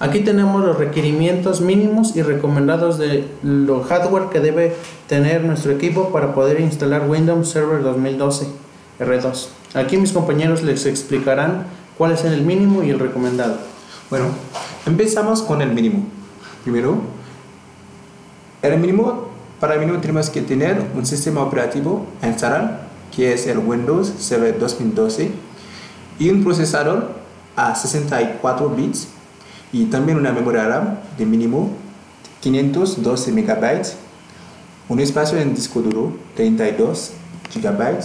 Aquí tenemos los requerimientos mínimos y recomendados de lo hardware que debe tener nuestro equipo para poder instalar Windows Server 2012 R2. Aquí mis compañeros les explicarán cuál es el mínimo y el recomendado. Bueno, empezamos con el mínimo. Primero, el mínimo, para el mínimo tenemos que tener un sistema operativo a instalar, que es el Windows Server 2012, y un procesador a 64 bits y también una memoria RAM de mínimo 512 MB, un espacio en disco duro 32 GB,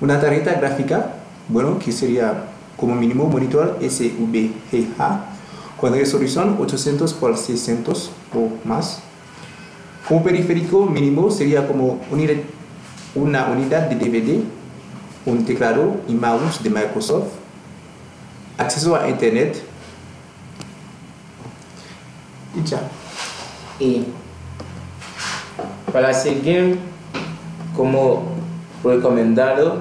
una tarjeta gráfica, bueno, que sería como mínimo monitor SVGA con resolución 800 x 600 o más. Como periférico mínimo sería como una unidad de DVD, un teclado y mouse de Microsoft, acceso a Internet, y para seguir como recomendado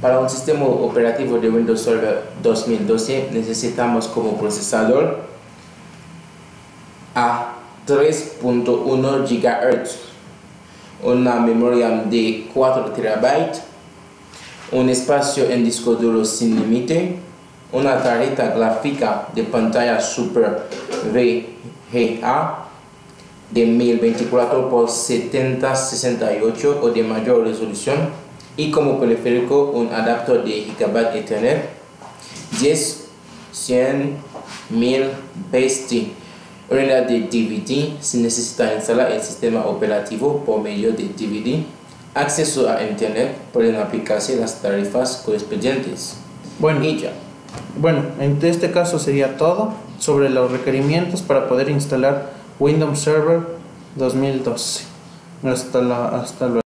para un sistema operativo de Windows Server 2012 necesitamos como procesador a 3.1 GHz, una memoria de 4 TB, un espacio en disco duro sin límite, una tarjeta gráfica de pantalla Super VGA de 1024 por 7068 o de mayor resolución y como periférico un adaptador de gigabyte Ethernet 10 100 1000 20 unidad de DVD si necesita instalar el sistema operativo por medio de DVD acceso a internet pueden aplicarse las tarifas correspondientes. Bueno y ya bueno, en este caso sería todo sobre los requerimientos para poder instalar Windows Server 2012. Hasta, la, hasta luego.